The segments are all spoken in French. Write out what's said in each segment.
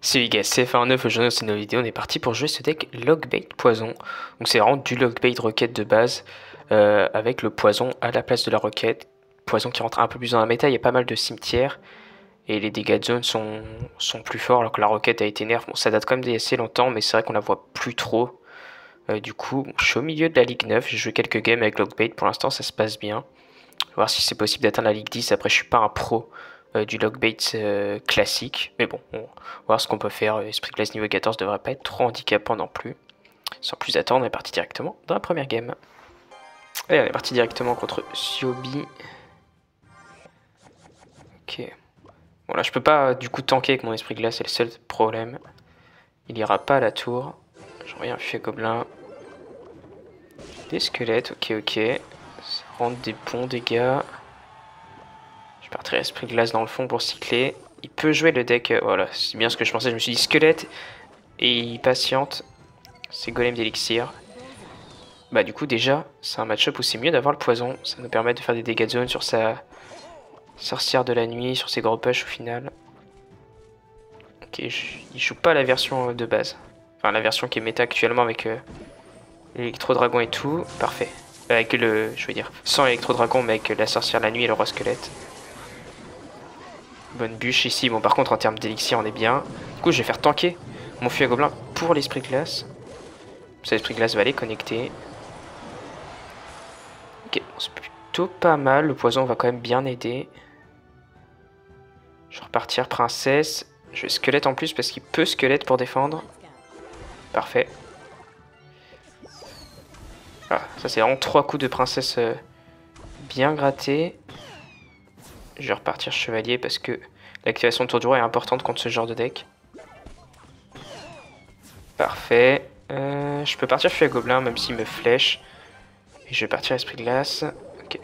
C'est les gars, CF19, aujourd'hui c'est une vidéo, on est parti pour jouer ce deck Logbait Poison. Donc c'est vraiment du Logbait Rocket de base, euh, avec le poison à la place de la roquette. Poison qui rentre un peu plus dans la méta, il y a pas mal de cimetières, et les dégâts de zone sont, sont plus forts, alors que la roquette a été nerf. Bon, ça date quand même assez longtemps, mais c'est vrai qu'on la voit plus trop. Euh, du coup, je suis au milieu de la Ligue 9, j'ai joué quelques games avec Logbait, pour l'instant ça se passe bien. On va voir si c'est possible d'atteindre la Ligue 10, après je suis pas un pro. Euh, du logbait euh, classique. Mais bon, on va voir ce qu'on peut faire. Esprit Glace niveau 14 devrait pas être trop handicapant non plus. Sans plus attendre, on est parti directement dans la première game. Et on est parti directement contre Siobi. Ok. Bon là je peux pas du coup tanker avec mon esprit glace, c'est le seul problème. Il ira pas à la tour. J'aurais un fait gobelin. Des squelettes, ok ok. Ça rentre des bons dégâts. Je partirai esprit glace dans le fond pour cycler. Il peut jouer le deck, euh, voilà, c'est bien ce que je pensais. Je me suis dit squelette et il patiente. C'est golem d'élixir. Bah du coup déjà, c'est un match-up où c'est mieux d'avoir le poison. Ça nous permet de faire des dégâts de zone sur sa sorcière de la nuit, sur ses gros push au final. Ok, il joue pas la version de base. Enfin la version qui est méta actuellement avec euh, l'électro-dragon et tout. Parfait. Avec le, je veux dire, sans électro-dragon mais avec la sorcière de la nuit et le roi squelette. Bonne bûche ici. Bon, par contre, en termes d'élixir, on est bien. Du coup, je vais faire tanker mon feu à gobelin pour l'esprit glace. Ça, l'esprit glace va aller connecter. Ok, c'est plutôt pas mal. Le poison va quand même bien aider. Je vais repartir princesse. Je vais squelette en plus parce qu'il peut squelette pour défendre. Parfait. Ah, ça c'est vraiment trois coups de princesse euh, bien grattés. Je vais repartir chevalier parce que l'activation de tour du roi est importante contre ce genre de deck. Parfait. Euh, je peux partir à gobelin même s'il me flèche. Et je vais partir esprit de glace. Ok.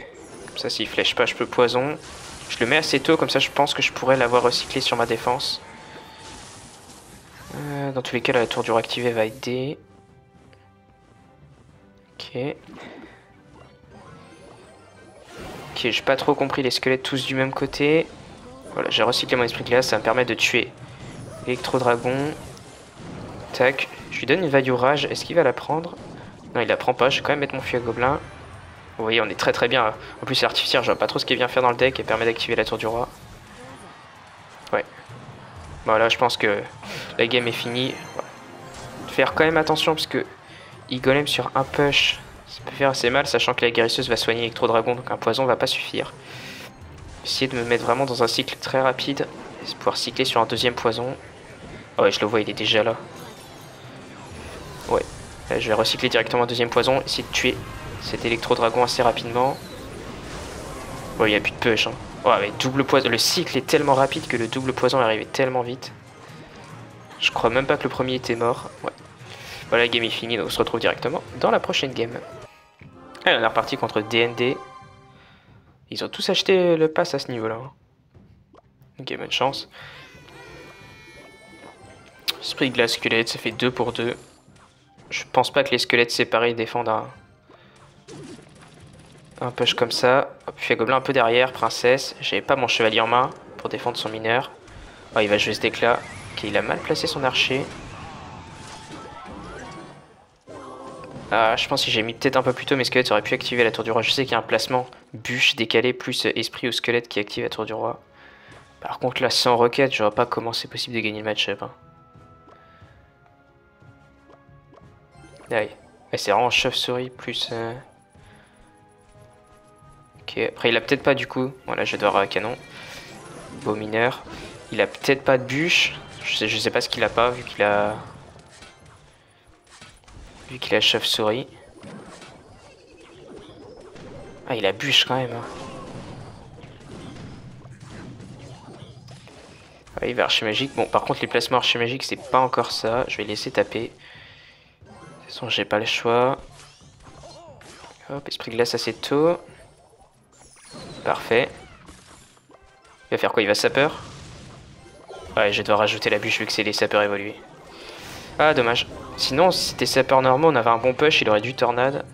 Comme ça s'il flèche pas je peux poison. Je le mets assez tôt comme ça je pense que je pourrais l'avoir recyclé sur ma défense. Euh, dans tous les cas la tour du roi activée va aider. Ok. J'ai pas trop compris les squelettes tous du même côté. Voilà, j'ai recyclé mon esprit de ça me permet de tuer l'électro-dragon. Tac, je lui donne une value rage, est-ce qu'il va la prendre? Non, il la prend pas, je vais quand même mettre mon fût à gobelin. Vous voyez, on est très très bien. En plus, c'est artificiel, je vois pas trop ce qu'il vient faire dans le deck et permet d'activer la tour du roi. Ouais. Voilà, je pense que la game est finie. Faire quand même attention parce que il golem sur un push ça peut faire assez mal, sachant que la guérisseuse va soigner Electro-Dragon, donc un poison va pas suffire. Essayer de me mettre vraiment dans un cycle très rapide, pouvoir cycler sur un deuxième poison. Oh ouais, je le vois, il est déjà là. Ouais, je vais recycler directement un deuxième poison, essayer de tuer cet Electro-Dragon assez rapidement. Bon, il n'y a plus de push. Hein. Oh, mais double poison. Le cycle est tellement rapide que le double poison est arrivé tellement vite. Je crois même pas que le premier était mort. Ouais. Voilà, la game est finie, donc on se retrouve directement dans la prochaine game. Allez, on est reparti contre DND. Ils ont tous acheté le pass à ce niveau-là. Ok, bonne chance. Esprit glace squelette, ça fait 2 pour 2. Je pense pas que les squelettes séparés défendent un, push comme ça. Puis gobelin un peu derrière, princesse. J'avais pas mon chevalier en main pour défendre son mineur. Oh, il va jouer ce deck. Ok, il a mal placé son archer. Ah, je pense que si j'ai mis peut-être un peu plus tôt mes squelettes, auraient pu activer la tour du roi. Je sais qu'il y a un placement bûche décalé plus esprit au squelette qui active la tour du roi. Par contre là, sans roquette, je vois pas comment c'est possible de gagner le match-up. Hein. c'est vraiment chauve-souris plus... Euh, ok, après il a peut-être pas du coup. Voilà, je dois à canon. Beau mineur. Il a peut-être pas de bûche. Je je sais pas ce qu'il a pas vu qu'il a Vu qu'il a chauve-souris. Ah, il a bûche quand même. Hein. Ah, il va archimagique. Bon, par contre, les placements archimagiques, c'est pas encore ça. Je vais laisser taper. De toute façon, j'ai pas le choix. Hop, esprit glace assez tôt. Parfait. Il va faire quoi? Il va sapeur Ouais, je vais devoir rajouter la bûche vu que c'est les sapeurs évolués. Ah, dommage. Sinon, si c'était sapeur normaux, on avait un bon push, il aurait dû tornade.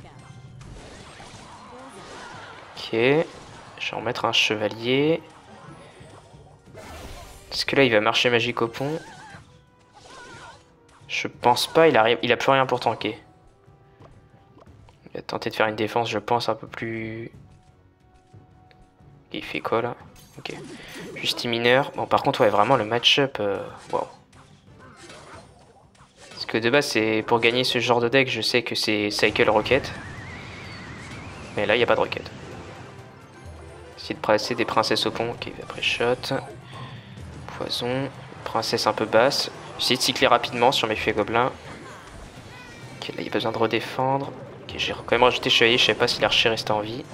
Ok. Je vais remettre un chevalier. Est-ce que là, il va marcher magique au pont Je pense pas, il a, il a plus rien pour tanker. Il va tenter de faire une défense, je pense, un peu plus... Il fait quoi là? Ok. Juste mineur. Bon, par contre, ouais, vraiment le match-up. Euh... Wow. Parce que de base, c'est pour gagner ce genre de deck, je sais que c'est Cycle Rocket. Mais là, il n'y a pas de rocket. Essayer de presser des princesses au pont. Ok, après shot. Poison. Princesse un peu basse. J'essaie de cycler rapidement sur mes fées gobelins. Ok, là, il y a besoin de redéfendre. Ok, j'ai quand même rajouté chevalier. Je sais pas si l'archer reste en vie.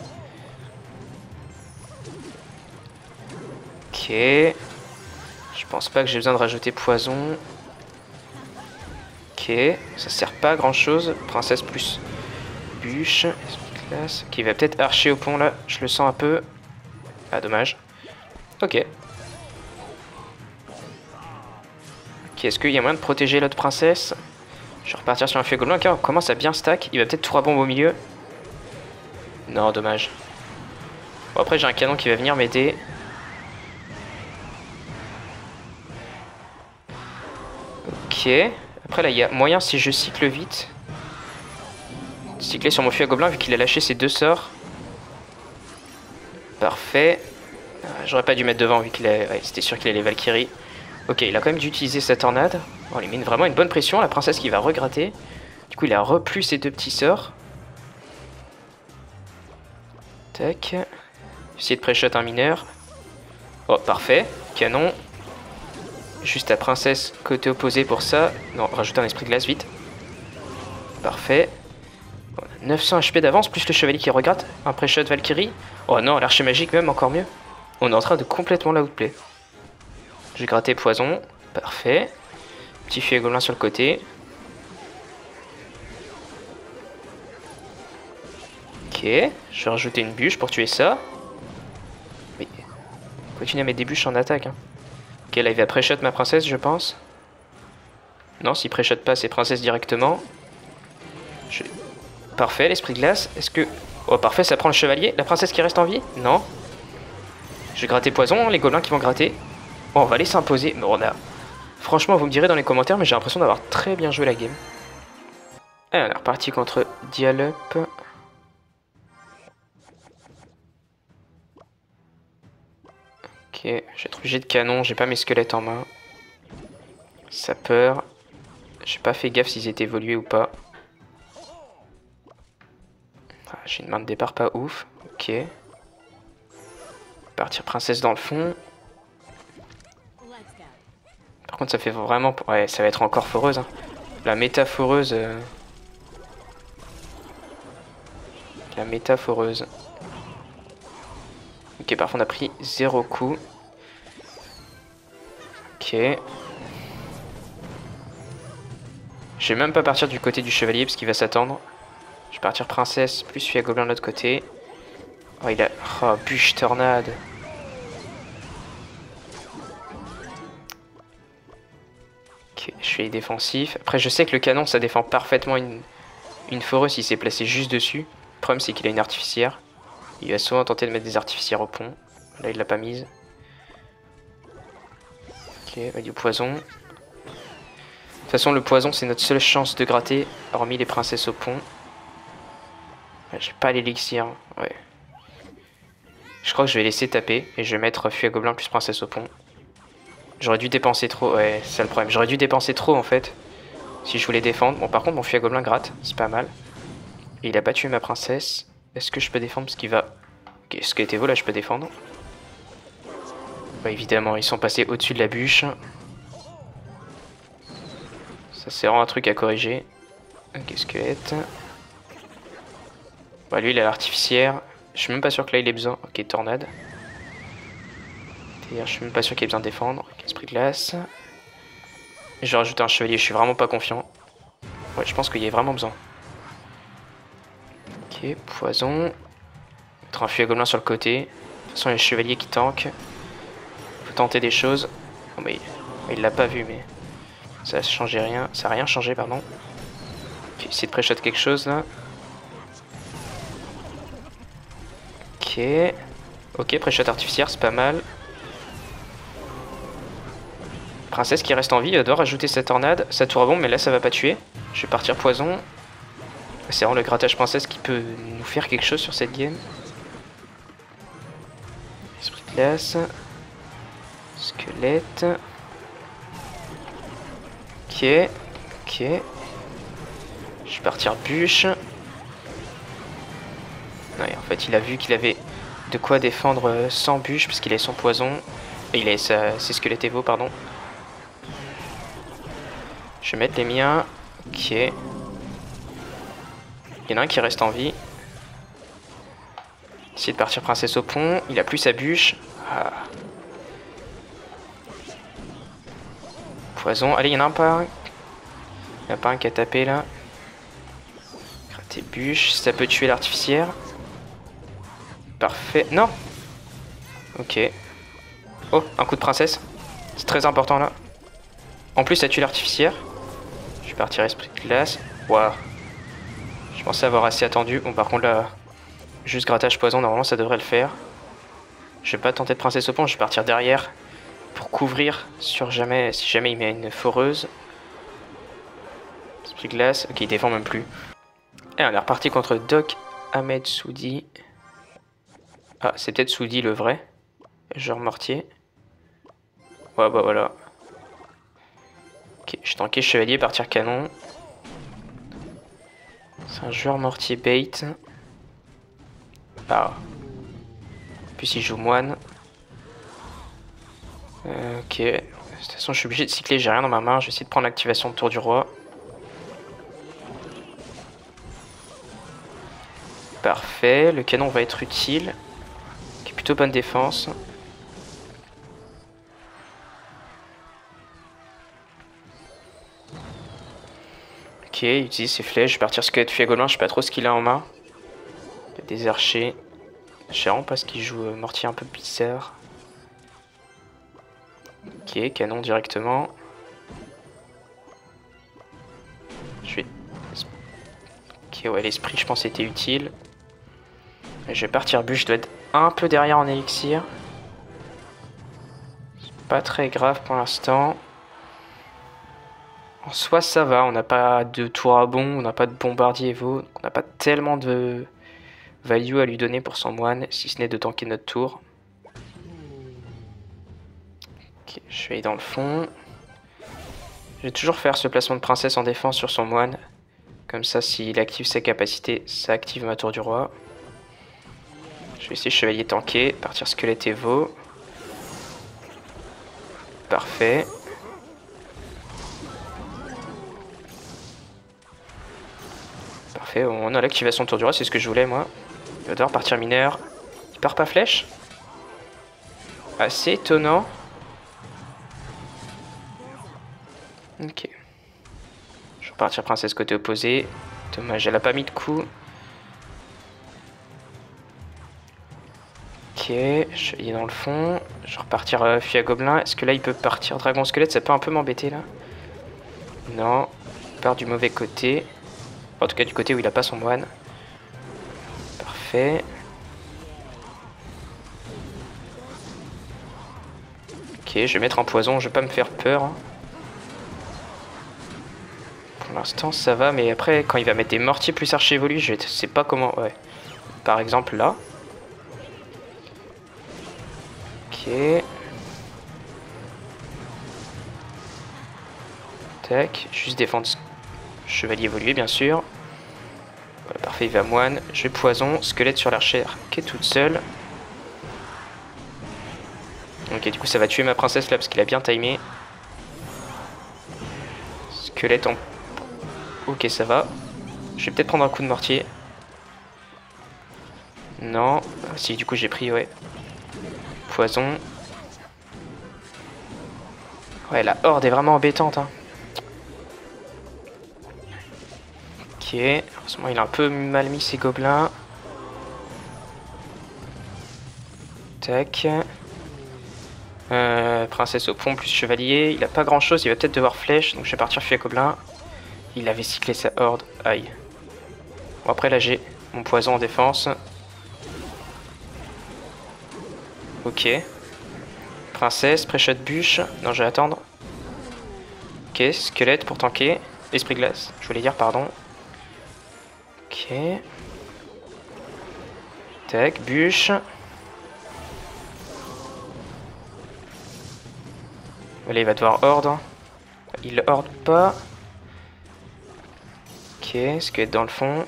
Ok. Je pense pas que j'ai besoin de rajouter poison. Ok. Ça sert pas à grand chose. Princesse plus bûche. Classe. Il va peut-être archer au pont là. Je le sens un peu. Ah, dommage. Ok. Ok, est-ce qu'il y a moyen de protéger l'autre princesse? Je vais repartir sur un feu gobelin. Ok, on commence à bien stack. Il va peut-être tout bombe au milieu. Non, dommage. Bon, après, j'ai un canon qui va venir m'aider. Ok. Après là, il y a moyen si je cycle vite. Cycler sur mon à gobelin vu qu'il a lâché ses deux sorts. Parfait. Euh, j'aurais pas dû mettre devant vu qu'il a... Ouais, c'était sûr qu'il allait Valkyrie. Ok, il a quand même dû utiliser sa tornade. Bon, il met vraiment une bonne pression. La princesse qui va regratter. Du coup, il a replu ses deux petits sorts. Tac. Essayer de pré-shot un mineur. Oh, parfait. Canon. Juste la princesse côté opposé pour ça. Non, rajouter un esprit de glace vite. Parfait. 900 HP d'avance, plus le chevalier qui regrette. Un pré-shot Valkyrie. Oh non, l'archer magique même, encore mieux. On est en train de complètement la outplay. J'ai gratté poison. Parfait. Petit filet gobelin sur le côté. Ok. Je vais rajouter une bûche pour tuer ça. Mais... Continue à mettre des bûches en attaque. Hein. Ok, là il va pré-shot ma princesse, je pense. Non, s'il pré-shot pas ses princesses directement. Parfait, l'esprit glace. Est-ce que... Oh, parfait, ça prend le chevalier. La princesse qui reste en vie Non. Je vais gratter poison, les gobelins qui vont gratter. Bon, on va aller s'imposer. Mais on. Franchement, vous me direz dans les commentaires, mais j'ai l'impression d'avoir très bien joué la game. Et on est reparti contre Dialup. Ok, j'ai trop jet de canon, j'ai pas mes squelettes en main. Sapeur. J'ai pas fait gaffe s'ils étaient évolués ou pas. Ah, j'ai une main de départ pas ouf. Ok. Partir princesse dans le fond. Par contre ça fait vraiment... Ouais, ça va être encore foreuse. Hein. La métaphoreuse... Euh. La métaphoreuse. Ok, parfois on a pris zéro coup. Ok. Je vais même pas partir du côté du chevalier parce qu'il va s'attendre. Je vais partir princesse plus celui gobelin de l'autre côté. Oh, il a... Oh, bûche tornade. Ok, je suis défensif. Après, je sais que le canon, ça défend parfaitement une, une foreuse s'il s'est placé juste dessus. Le problème, c'est qu'il a une artificière. Il va souvent tenter de mettre des artificières au pont. Là, il l'a pas mise. Ok, du poison. De toute façon, le poison, c'est notre seule chance de gratter, hormis les princesses au pont. J'ai pas l'élixir. Ouais. Je crois que je vais laisser taper et je vais mettre fuite à gobelin plus princesse au pont. J'aurais dû dépenser trop. Ouais, c'est le problème. J'aurais dû dépenser trop en fait. Si je voulais défendre. Bon, par contre, mon fuite à gobelin gratte. C'est pas mal. Et il a pas tué ma princesse. Est-ce que je peux défendre ce qui va? Ok, ce qui été là, je peux défendre. Bah, évidemment, ils sont passés au-dessus de la bûche. Ça, c'est vraiment un truc à corriger. Ok, squelette. Bah, lui, il a l'artificière. Je suis même pas sûr que là, il ait besoin. Ok, tornade. je suis même pas sûr qu'il ait besoin de défendre. Ok, esprit glace. Je vais rajouter un chevalier, je suis vraiment pas confiant. Ouais, je pense qu'il y a vraiment besoin. Ok, poison. Mettre un fusil à gobelin sur le côté. De toute façon, il y a le chevalier qui tank. Tenter des choses. Bon, mais il l'a pas vu, mais ça a changé rien. Ça a rien changé, pardon. Essayer de pré-shot quelque chose là. Ok. Ok, pré-shot artificière, c'est pas mal. Princesse qui reste en vie, elle doit rajouter sa tornade, sa tour à bombe, mais là ça va pas tuer. Je vais partir poison. C'est vraiment le grattage princesse qui peut nous faire quelque chose sur cette game. Esprit de glace. Squelette. Ok. Ok. Je vais partir bûche. Ouais, en fait, il a vu qu'il avait de quoi défendre euh, sans bûche, parce qu'il avait son poison. Il a ses squelettes Evo, pardon. Je vais mettre les miens. Ok. Il y en a un qui reste en vie. Essayer de partir princesse au pont. Il a plus sa bûche. Ah. Allez, il y en a un pas. Il n'y a pas un qui a tapé là. Gratter bûche. Ça peut tuer l'artificière. Parfait. Non Ok. Oh, un coup de princesse. C'est très important là. En plus, ça tue l'artificière. Je vais partir esprit de glace. Waouh. Je pensais avoir assez attendu. Bon, par contre là, juste grattage poison, normalement ça devrait le faire. Je vais pas tenter de princesse au pont, je vais partir derrière couvrir sur jamais, si jamais il met une foreuse. Esprit glace. Ok, il défend même plus. Et on est reparti contre Doc Ahmed Soudi. Ah, c'est peut-être Soudi le vrai. Genre mortier. Ouais, bah voilà. Ok, je tanké chevalier, partir canon. C'est un joueur mortier bait. Ah. Puis il joue moine. Euh, ok. De toute façon, je suis obligé de cycler, j'ai rien dans ma main. Je vais essayer de prendre l'activation de tour du roi. Parfait, le canon va être utile plutôt bonne défense. Ok, il utilise ses flèches. Je vais partir squelette Fiagolin. Je sais pas trop ce qu'il a en main. Il y a des archers. Je parce qu'il joue euh, mortier un peu bizarre. Ok, canon directement. Je vais... Ok, ouais, l'esprit, je pense, était utile. Je vais partir bûche, je dois être un peu derrière en élixir. Pas très grave pour l'instant. En soi, ça va. On n'a pas de tour à bon, on n'a pas de bombardier Evo. Donc on n'a pas tellement de value à lui donner pour son moine, si ce n'est de tanker notre tour. Je vais aller dans le fond. Je vais toujours faire ce placement de princesse en défense sur son moine. Comme ça, s'il active ses capacités, ça active ma tour du roi. Je vais essayer chevalier tanké, partir squelette Evo. Parfait. Parfait, on a l'activation tour du roi, c'est ce que je voulais moi. Il va devoir partir mineur. Il part pas flèche? Assez étonnant. Ok. Je vais partir princesse côté opposé. Dommage, elle a pas mis de coup. Ok, je vais dans le fond. Je vais repartir euh, à Gobelin. Est-ce que là il peut partir Dragon Squelette? Ça peut un peu m'embêter là. Non, il part du mauvais côté. En tout cas du côté où il a pas son moine. Parfait. Ok, je vais mettre un poison, je vais pas me faire peur. Pour l'instant ça va, mais après quand il va mettre des mortiers plus archi évolués, je sais pas comment... Ouais. Par exemple là. Ok. Tac, juste défendre chevalier évolué bien sûr. parfait, il va moine. Je poison, squelette sur l'archère qui est toute seule. Ok, du coup ça va tuer ma princesse là parce qu'il a bien timé. Squelette en... Ok, ça va. Je vais peut-être prendre un coup de mortier. Non. Ah, si, du coup j'ai pris, ouais. Poison. Ouais, la horde est vraiment embêtante. Hein. Ok. Heureusement, il a un peu mal mis ses gobelins. Tac. Euh, princesse au pont plus chevalier. Il a pas grand chose. Il va peut-être devoir flèche. Donc je vais partir fuir gobelin. Il avait cyclé sa horde. Aïe. Bon, après là, j'ai mon poison en défense. Ok. Princesse, pré-shot bûche. Non, je vais attendre. Ok, squelette pour tanker. Esprit glace, je voulais dire, pardon. Ok. Tac, bûche. Allez, il va devoir ordre. Il horde pas. Ok, squelette dans le fond.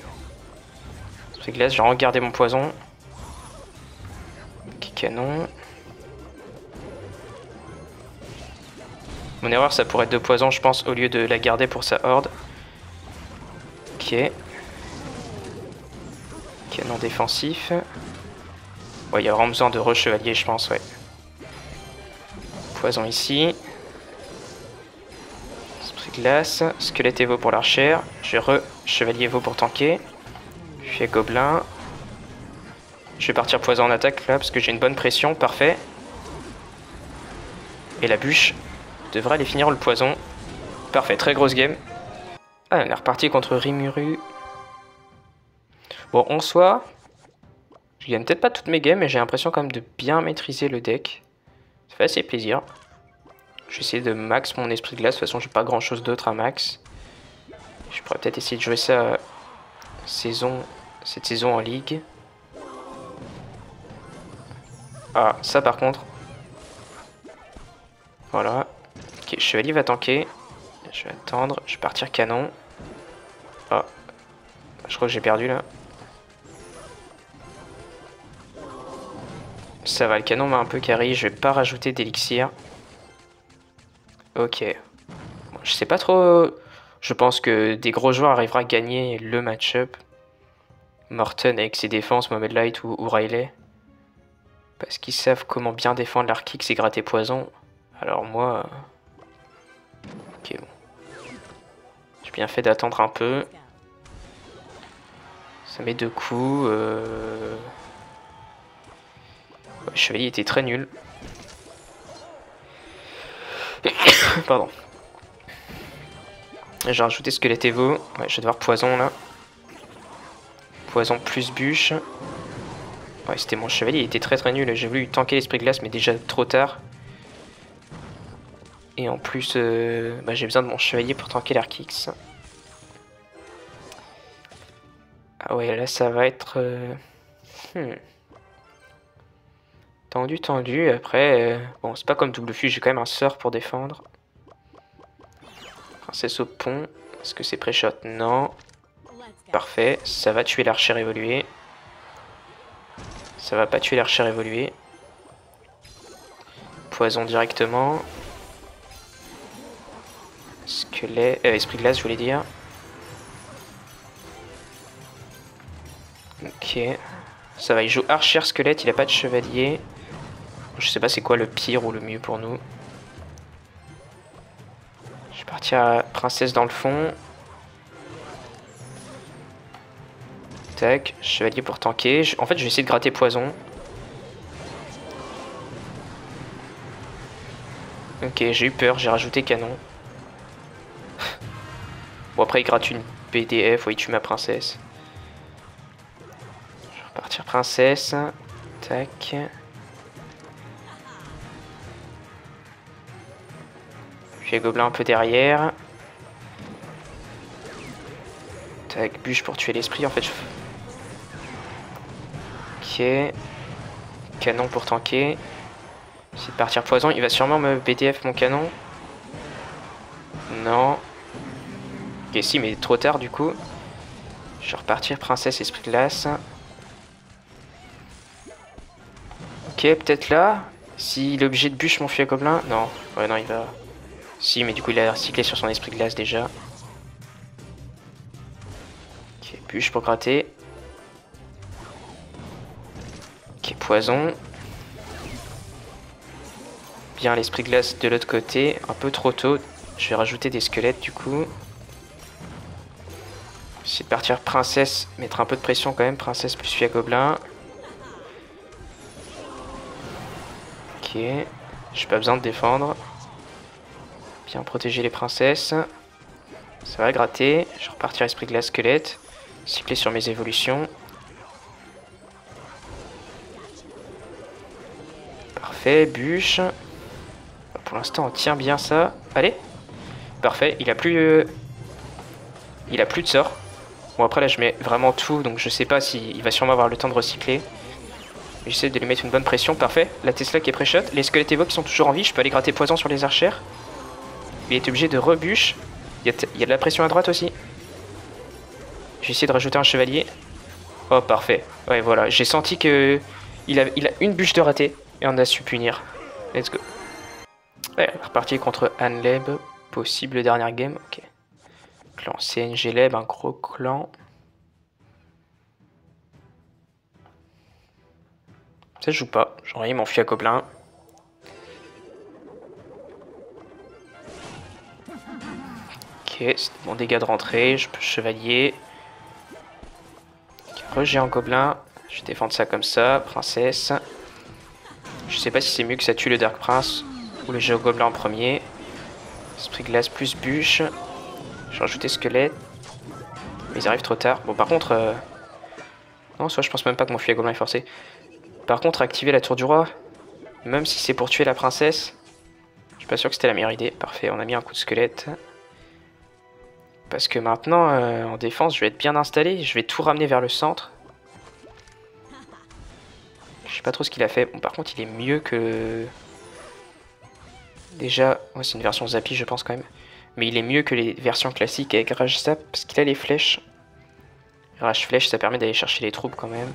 Esprit glace, j'ai regardé mon poison. Ok, canon. Mon erreur, ça pourrait être de poison, je pense, au lieu de la garder pour sa horde. Ok. Canon défensif. Ouais, il y a vraiment besoin de re-chevalier, je pense, ouais. Poison ici. Glace. Squelette Evo pour l'archère. Je re-chevalier Evo pour tanker. Je fais gobelin. Je vais partir poison en attaque là, parce que j'ai une bonne pression. Parfait. Et la bûche devrait aller finir le poison. Parfait, très grosse game. Ah, on est reparti contre Rimuru. Bon, en soi, je gagne peut-être pas toutes mes games, mais j'ai l'impression quand même de bien maîtriser le deck. Ça fait assez plaisir. Je vais essayer de max mon esprit de glace. De toute façon, j'ai pas grand chose d'autre à max. Je pourrais peut-être essayer de jouer ça saison, cette saison en ligue. Ah, ça par contre. Voilà. Ok, chevalier va tanker. Je vais attendre, je vais partir canon. Oh. Je crois que j'ai perdu là. Ça va, le canon m'a un peu carré, je vais pas rajouter d'élixir. Ok. je sais pas trop... Je pense que des gros joueurs arriveront à gagner le match-up. Morton avec ses défenses, Mohamed Light ou, Riley. Parce qu'ils savent comment bien défendre leur kick, c'est gratter poison. Alors moi... Ok, bon. J'ai bien fait d'attendre un peu. Ça met deux coups. Euh... le chevalier était très nul. Pardon. J'ai rajouté squelette Evo. Ouais, je vais devoir poison là. Poison plus bûche. Ouais, c'était mon chevalier, il était très très nul. J'ai voulu tanker l'esprit glace, mais déjà trop tard. Et en plus, euh, bah, j'ai besoin de mon chevalier pour tanker l'air kicks. Ah ouais, là ça va être... Euh, hmm. Tendu, tendu. Après, euh, bon, c'est pas comme double fuse, j'ai quand même un sort pour défendre. Princesse au pont. Est-ce que c'est pré-shot? Non. Parfait. Ça va tuer l'archer évolué. Ça va pas tuer l'archer évolué. Poison directement. Squelette, euh, esprit glace, je voulais dire. Ok. Ça va, il joue archer squelette, il a pas de chevalier. Je sais pas c'est quoi le pire ou le mieux pour nous. Je vais partir princesse dans le fond. Tac, chevalier pour tanker. En fait, je vais essayer de gratter poison. Ok, j'ai eu peur, j'ai rajouté canon. Bon, après, il gratte une PDF. Il tue ma princesse. Je vais repartir princesse. Tac. Puis gobelin un peu derrière. Tac, bûche pour tuer l'esprit. En fait. Ok. Canon pour tanker. C'est de partir poison. Il va sûrement me BDF mon canon. Non. Ok, si, mais trop tard du coup. Je vais repartir princesse esprit glace. Ok, peut-être là. S'il est obligé de bûche mon fût gobelin. Non, ouais, non, il va. Si, mais du coup, il a recyclé sur son esprit glace déjà. Ok, bûche pour gratter. Ok, poison. Bien l'esprit glace de l'autre côté. Un peu trop tôt. Je vais rajouter des squelettes du coup. Essayer de partir princesse, mettre un peu de pression quand même. Princesse plus à gobelin. Ok. J'ai pas besoin de défendre. Bien protéger les princesses. Ça va gratter. Je repartir esprit glace squelette. Cycler sur mes évolutions. Parfait, bûche. Pour l'instant, on tient bien ça. Allez Parfait, il a plus... Euh, il a plus de sort. Bon après là je mets vraiment tout, donc je sais pas s'il va sûrement avoir le temps de recycler. J'essaie de lui mettre une bonne pression, parfait. La Tesla qui est pré-shot. Les squelettes évoques sont toujours en vie, je peux aller gratter poison sur les archères. Il est obligé de rebuche. Il y, a de la pression à droite aussi. J'ai essayé de rajouter un chevalier. Oh parfait. Ouais voilà, j'ai senti que il a, une bûche de raté et on a su punir. Let's go. Ouais, reparti contre Anleb. Possible dernière game. Ok. Clan CNG Leb, un gros clan. Ça joue pas. J'aurais m'enfuir à Gobelin. Ok, c'est mon dégât de rentrée. Je peux chevalier. En gobelin. Je vais défendre ça comme ça. Princesse. Je sais pas si c'est mieux que ça tue le Dark Prince ou le géo gobelin en premier. Esprit glace plus bûche. Je vais rajouter squelette. Mais ils arrivent trop tard. Bon, par contre... Euh, non, soit je pense même pas que mon fusil à gobelin est forcé. Par contre, activer la tour du roi, même si c'est pour tuer la princesse, je suis pas sûr que c'était la meilleure idée. Parfait, on a mis un coup de squelette. Parce que maintenant, euh, en défense, je vais être bien installé. Je vais tout ramener vers le centre. Je sais pas trop ce qu'il a fait. Bon, par contre, il est mieux que... Déjà, c'est une version Zappy, je pense quand même. Mais il est mieux que les versions classiques avec Rage Zap, parce qu'il a les flèches. Rage Flèche, ça permet d'aller chercher les troupes quand même.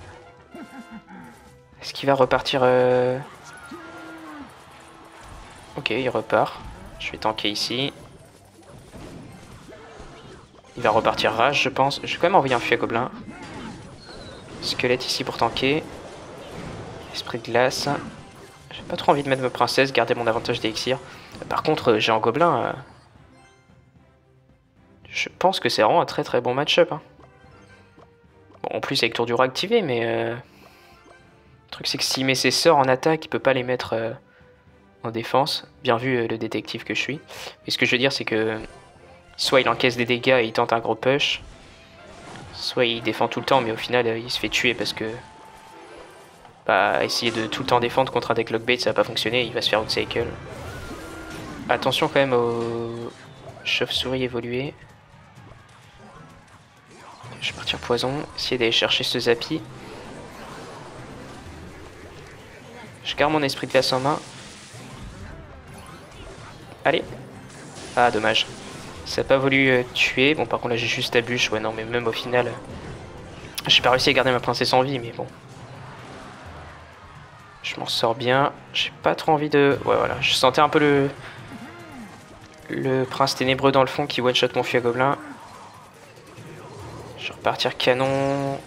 Est-ce qu'il va repartir euh... Ok, il repart. Je vais tanker ici. Il va repartir rage, je pense. Je vais quand même envoyer un fusil à gobelin. Squelette ici pour tanker. Esprit de glace. J'ai pas trop envie de mettre ma princesse, garder mon avantage d'élixir. Par contre, j'ai un gobelin. Euh, je pense que c'est vraiment un très très bon match-up. Hein. Bon, en plus avec Tour du Roi activé, mais... Euh, le truc, c'est que s'il met ses sorts en attaque, il peut pas les mettre euh, en défense. Bien vu euh, le détective que je suis. Mais ce que je veux dire, c'est que soit il encaisse des dégâts et il tente un gros push, soit il défend tout le temps, mais au final, euh, il se fait tuer parce que bah, essayer de tout le temps défendre contre un deck lockbait, ça va pas fonctionner, il va se faire outcycle. Attention quand même aux chauves-souris évolués. Je vais partir poison, essayer d'aller chercher ce Zappy. Je garde mon esprit de glace en main. Allez. Ah, dommage. Ça n'a pas voulu euh, tuer. Bon, par contre, là, j'ai juste la bûche. Ouais, non, mais même au final... Euh, j'ai pas réussi à garder ma princesse en vie, mais bon. Je m'en sors bien. J'ai pas trop envie de... Ouais, voilà. Je sentais un peu le... Le prince ténébreux dans le fond qui one-shot mon fusil à gobelin. Je vais repartir canon.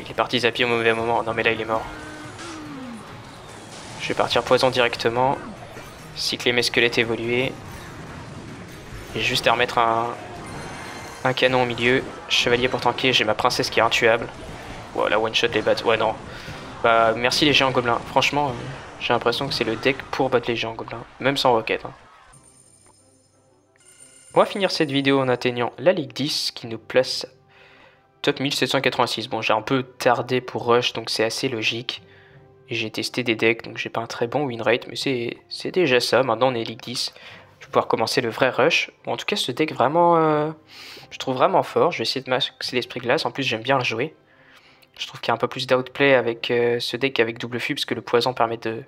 il est parti zapper au mauvais moment. Non, mais là, il est mort. Je vais partir poison directement. Cycler mes squelettes évolués. Et juste à remettre un, canon au milieu. Chevalier pour tanker. J'ai ma princesse qui est intuable. Voilà, one shot les bats. Ouais, non. Bah, merci les géants gobelins. Franchement, euh, j'ai l'impression que c'est le deck pour battre les géants gobelins. Même sans roquette. Hein. On va finir cette vidéo en atteignant la Ligue 10 qui nous place top 1786. Bon, j'ai un peu tardé pour rush, donc c'est assez logique. J'ai testé des decks, donc j'ai pas un très bon win rate, mais c'est déjà ça. Maintenant, on est League 10. Pouvoir commencer le vrai rush. en tout cas, ce deck, vraiment, euh, je trouve vraiment fort. Je vais essayer de maxer l'esprit glace. En plus, j'aime bien le jouer. Je trouve qu'il y a un peu plus d'outplay avec euh, ce deck qu'avec double fût, parce que le poison permet de,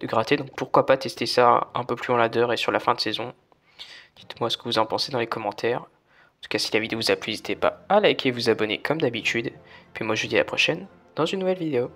de, gratter. Donc pourquoi pas tester ça un peu plus en ladder et sur la fin de saison. Dites-moi ce que vous en pensez dans les commentaires. En tout cas, si la vidéo vous a plu, n'hésitez pas à liker et vous abonner comme d'habitude. Puis moi, je vous dis à la prochaine dans une nouvelle vidéo.